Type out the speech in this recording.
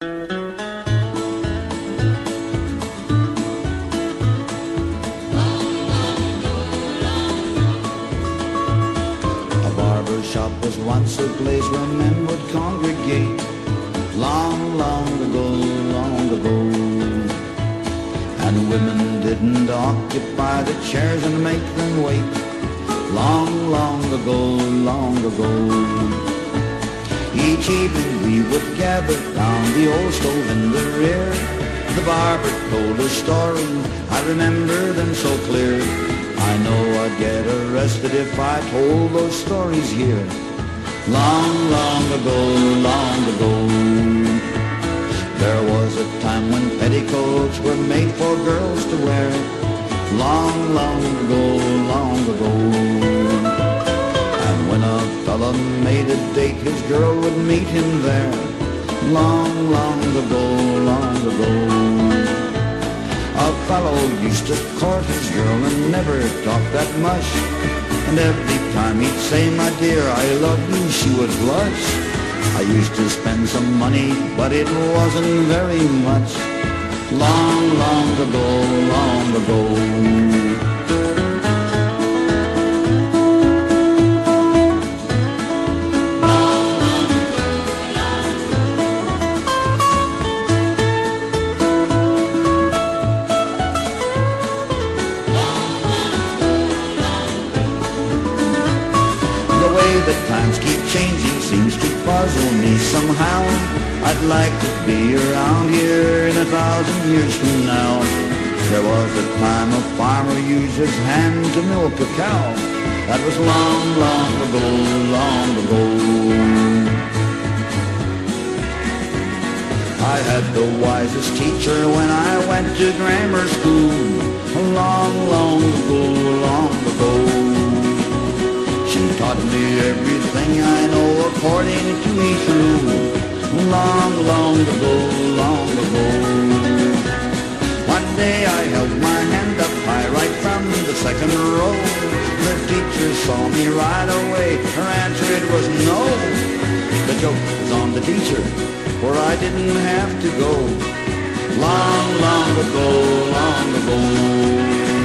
A barber shop was once a place where men would congregate. Long, long ago, long ago. And women didn't occupy the chairs and make them wait. Long, long ago, long ago. Each we would gather round the old stove in the rear. The barber told a story, I remember them so clear. I know I'd get arrested if I told those stories here. Long, long ago, long ago. There was a time when petticoats were made for girls to wear. Long, long ago, long ago. And when a made a date, his girl would meet him there. Long, long ago, long ago. A fellow used to court his girl and never talk that much. And every time he'd say, my dear, I love you, she would blush. I used to spend some money, but it wasn't very much. Long, long ago, long ago. That times keep changing seems to puzzle me somehow. I'd like to be around here in a thousand years from now. There was a time a farmer used his hand to milk a cow. That was long, long ago, long ago. I had the wisest teacher when I went to grammar school. Taught me everything I know according to each rule. Long, long ago, long ago. One day I held my hand up high right from the second row. The teacher saw me right away. Her answer it was no. The joke was on the teacher, for I didn't have to go. Long, long ago, long ago.